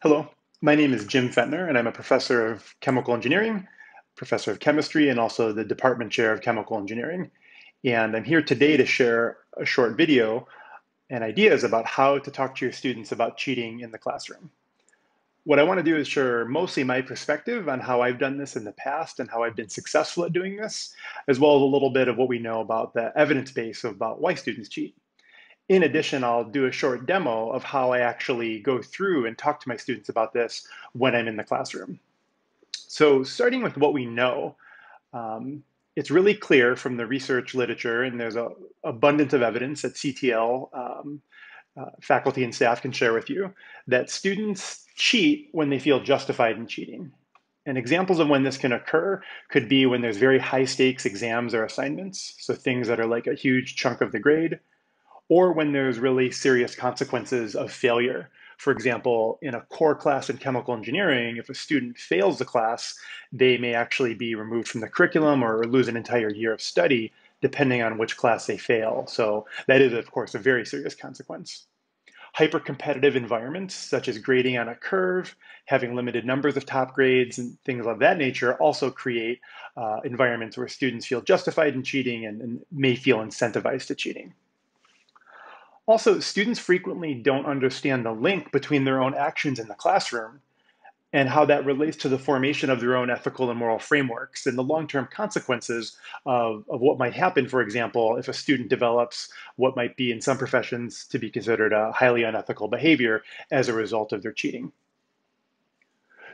Hello, my name is Jim Pfaendtner, and I'm a professor of chemical engineering, professor of chemistry, and also the department chair of chemical engineering. And I'm here today to share a short video and ideas about how to talk to your students about cheating in the classroom. What I want to do is share mostly my perspective on how I've done this in the past and how I've been successful at doing this, as well as a little bit of what we know about the evidence base about why students cheat. In addition, I'll do a short demo of how I actually go through and talk to my students about this when I'm in the classroom. So starting with what we know, um, it's really clear from the research literature, and there's a abundance of evidence that CTL um, uh, faculty and staff can share with you, that students cheat when they feel justified in cheating. And examples of when this can occur could be when there's very high stakes exams or assignments, so things that are like a huge chunk of the grade, or when there's really serious consequences of failure. For example, in a core class in chemical engineering, if a student fails the class, they may actually be removed from the curriculum or lose an entire year of study, depending on which class they fail. So that is, of course, a very serious consequence. Hyper-competitive environments, such as grading on a curve, having limited numbers of top grades, and things of that nature, also create uh, environments where students feel justified in cheating and, and may feel incentivized to cheating. Also, students frequently don't understand the link between their own actions in the classroom and how that relates to the formation of their own ethical and moral frameworks and the long-term consequences of, of what might happen, for example, if a student develops what might be in some professions to be considered a highly unethical behavior as a result of their cheating.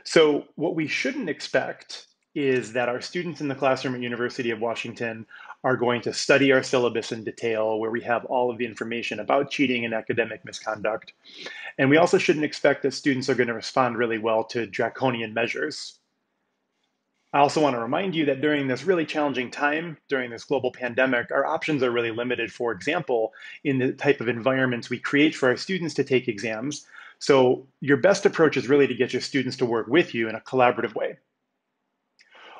So what we shouldn't expect is that our students in the classroom at University of Washington are going to study our syllabus in detail, where we have all of the information about cheating and academic misconduct. And we also shouldn't expect that students are going to respond really well to draconian measures. I also want to remind you that during this really challenging time, during this global pandemic, our options are really limited, for example, in the type of environments we create for our students to take exams. So your best approach is really to get your students to work with you in a collaborative way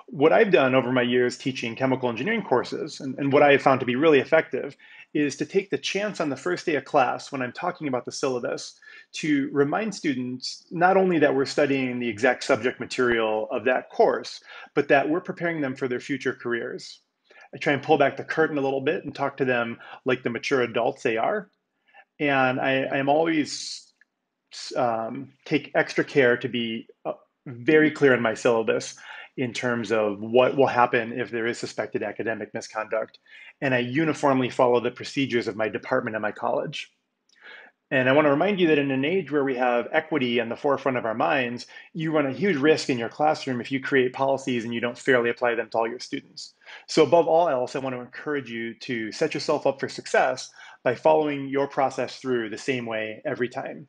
what I've done over my years teaching chemical engineering courses, and, and, what I have found to be really effective, is to take the chance on the first day of class when I'm talking about the syllabus to remind students not only that we're studying the exact subject material of that course, but that we're preparing them for their future careers. I try and pull back the curtain a little bit and talk to them like the mature adults they are. And I, am always um, take extra care to be uh, very clear in my syllabus in terms of what will happen if there is suspected academic misconduct. And I uniformly follow the procedures of my department and my college. And I want to remind you that in an age where we have equity on the forefront of our minds, you run a huge risk in your classroom if you create policies and you don't fairly apply them to all your students. So, above all else, I want to encourage you to set yourself up for success by following your process through the same way every time.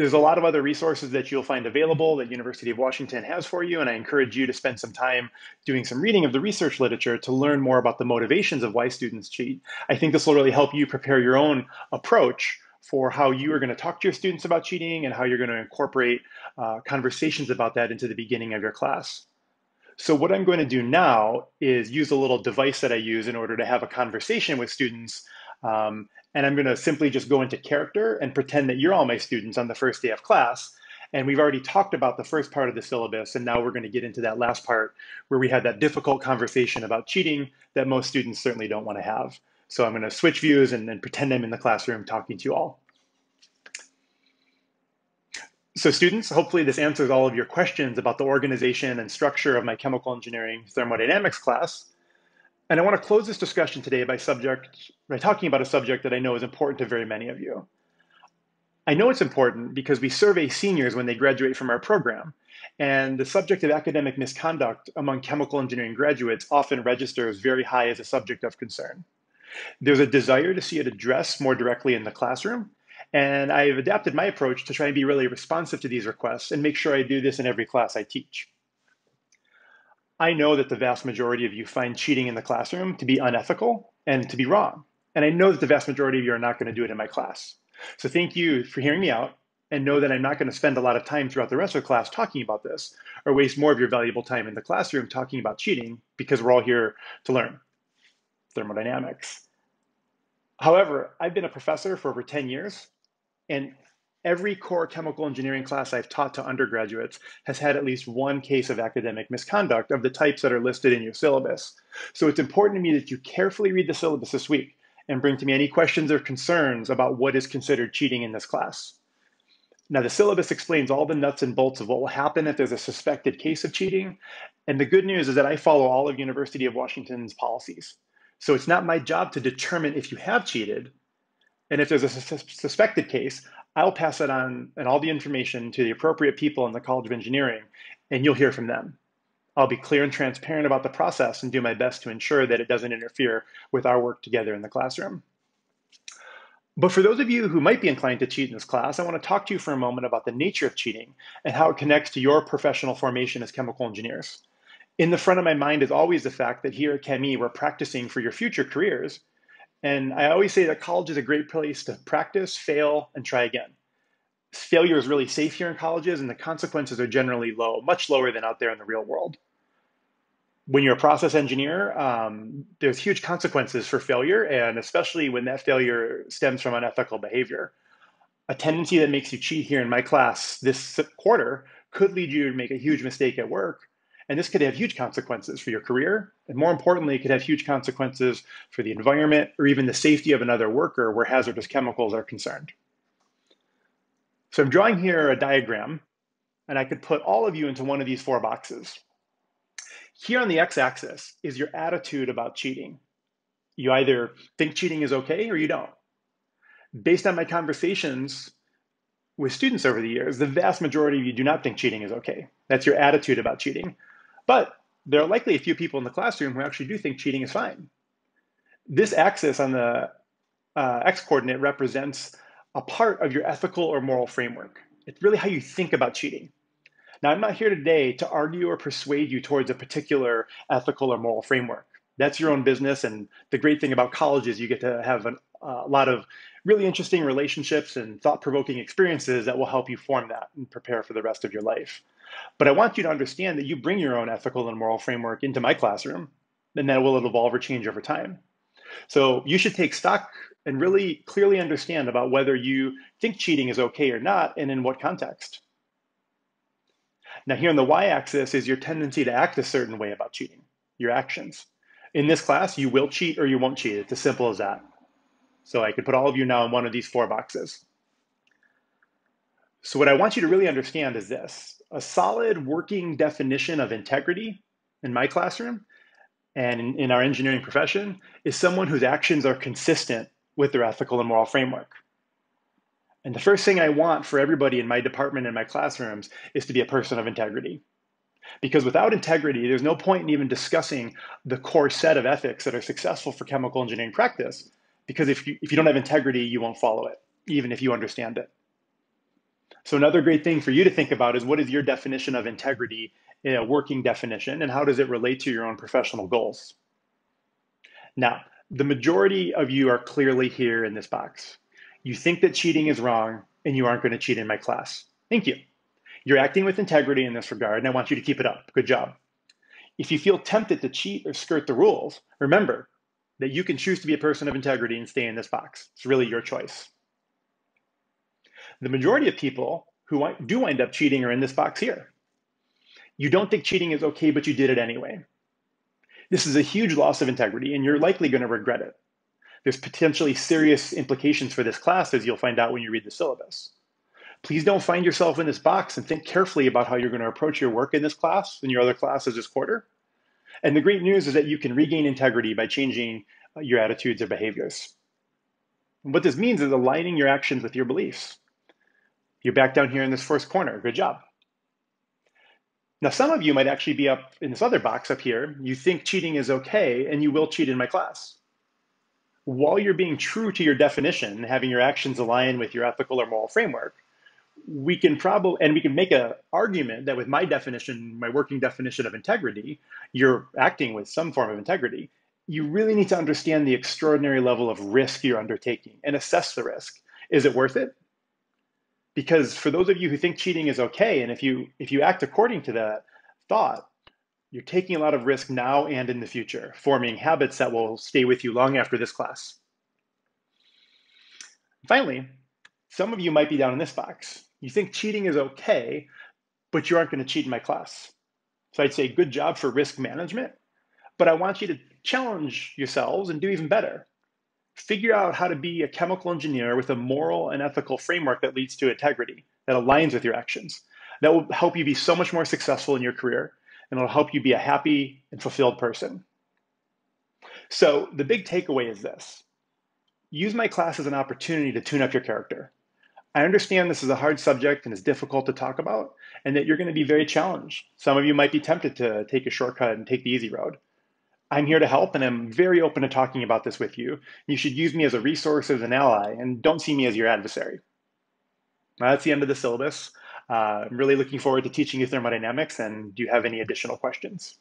There's a lot of other resources that you'll find available that University of Washington has for you, and I encourage you to spend some time doing some reading of the research literature to learn more about the motivations of why students cheat. I think this will really help you prepare your own approach for how you are going to talk to your students about cheating and how you're going to incorporate uh, conversations about that into the beginning of your class. So what I'm going to do now is use a little device that I use in order to have a conversation with students um, and I'm going to simply just go into character and pretend that you're all my students on the first day of class. And we've already talked about the first part of the syllabus, and now we're going to get into that last part where we had that difficult conversation about cheating that most students certainly don't want to have. So I'm going to switch views and, and pretend I'm in the classroom talking to you all. So students, hopefully this answers all of your questions about the organization and structure of my chemical engineering thermodynamics class. And I want to close this discussion today by subject by talking about a subject that I know is important to very many of you. I know it's important because we survey seniors when they graduate from our program, and the subject of academic misconduct among chemical engineering graduates often registers very high as a subject of concern. There's a desire to see it addressed more directly in the classroom, and I've adapted my approach to try and be really responsive to these requests and make sure I do this in every class I teach. I know that the vast majority of you find cheating in the classroom to be unethical and to be wrong. And I know that the vast majority of you are not going to do it in my class. So thank you for hearing me out and know that I'm not going to spend a lot of time throughout the rest of the class talking about this or waste more of your valuable time in the classroom talking about cheating because we're all here to learn thermodynamics. However, I've been a professor for over 10 years and every core chemical engineering class I've taught to undergraduates has had at least one case of academic misconduct of the types that are listed in your syllabus. So it's important to me that you carefully read the syllabus this week and bring to me any questions or concerns about what is considered cheating in this class. Now, the syllabus explains all the nuts and bolts of what will happen if there's a suspected case of cheating. And the good news is that I follow all of University of Washington's policies. So it's not my job to determine if you have cheated. And if there's a suspected case, I'll pass it on and all the information to the appropriate people in the College of Engineering, and you'll hear from them. I'll be clear and transparent about the process and do my best to ensure that it doesn't interfere with our work together in the classroom. But for those of you who might be inclined to cheat in this class, I want to talk to you for a moment about the nature of cheating and how it connects to your professional formation as chemical engineers. In the front of my mind is always the fact that here at ChemE, we're practicing for your future careers, and I always say that college is a great place to practice, fail, and try again. Failure is really safe here in colleges, and the consequences are generally low, much lower than out there in the real world. When you're a process engineer, um, there's huge consequences for failure, and especially when that failure stems from unethical behavior. A tendency that makes you cheat here in my class this quarter could lead you to make a huge mistake at work and this could have huge consequences for your career. And more importantly, it could have huge consequences for the environment or even the safety of another worker where hazardous chemicals are concerned. So I'm drawing here a diagram, and I could put all of you into one of these four boxes. Here on the x-axis is your attitude about cheating. You either think cheating is okay or you don't. Based on my conversations with students over the years, the vast majority of you do not think cheating is okay. That's your attitude about cheating. But there are likely a few people in the classroom who actually do think cheating is fine. This axis on the uh, x coordinate represents a part of your ethical or moral framework. It's really how you think about cheating. Now, I'm not here today to argue or persuade you towards a particular ethical or moral framework. That's your own business. And the great thing about college is you get to have an, uh, a lot of really interesting relationships and thought provoking experiences that will help you form that and prepare for the rest of your life. But I want you to understand that you bring your own ethical and moral framework into my classroom, and that will evolve or change over time. So you should take stock and really clearly understand about whether you think cheating is okay or not, and in what context. Now, here on the y axis is your tendency to act a certain way about cheating, your actions. In this class, you will cheat or you won't cheat. It's as simple as that. So I could put all of you now in one of these four boxes. So, what I want you to really understand is this a solid working definition of integrity in my classroom and in, in, our engineering profession is someone whose actions are consistent with their ethical and moral framework. And the first thing I want for everybody in my department and my classrooms is to be a person of integrity. Because without integrity, there's no point in even discussing the core set of ethics that are successful for chemical engineering practice. Because if you, if you don't have integrity, you won't follow it, even if you understand it. So another great thing for you to think about is what is your definition of integrity, a working definition, and how does it relate to your own professional goals? Now, the majority of you are clearly here in this box. You think that cheating is wrong and you aren't going to cheat in my class. Thank you. You're acting with integrity in this regard, and I want you to keep it up. Good job. If you feel tempted to cheat or skirt the rules, remember that you can choose to be a person of integrity and stay in this box. It's really your choice. The majority of people who do wind up cheating are in this box here. You don't think cheating is okay, but you did it anyway. This is a huge loss of integrity, and you're likely going to regret it. There's potentially serious implications for this class, as you'll find out when you read the syllabus. Please don't find yourself in this box and think carefully about how you're going to approach your work in this class and your other classes this quarter. And the great news is that you can regain integrity by changing uh, your attitudes or behaviors. And what this means is aligning your actions with your beliefs. You're back down here in this first corner. Good job. Now, some of you might actually be up in this other box up here. You think cheating is okay, and you will cheat in my class. While you're being true to your definition, having your actions align with your ethical or moral framework, we can probably, and we can make an argument that with my definition, my working definition of integrity, you're acting with some form of integrity. You really need to understand the extraordinary level of risk you're undertaking and assess the risk. Is it worth it? because for those of you who think cheating is okay and if you if you act according to that thought you're taking a lot of risk now and in the future forming habits that will stay with you long after this class finally Some of you might be down in this box. You think cheating is okay, but you aren't going to cheat in my class. So I'd say good job for risk management, but I want you to challenge yourselves and do even better. Figure out how to be a chemical engineer with a moral and ethical framework that leads to integrity, that aligns with your actions. That will help you be so much more successful in your career, and it'll help you be a happy and fulfilled person. So, the big takeaway is this use my class as an opportunity to tune up your character. I understand this is a hard subject and is difficult to talk about, and that you're going to be very challenged. Some of you might be tempted to take a shortcut and take the easy road. I'm here to help, and I'm very open to talking about this with you. You should use me as a resource, as an ally, and don't see me as your adversary. That's the end of the syllabus. Uh, I'm really looking forward to teaching you thermodynamics, and do you have any additional questions?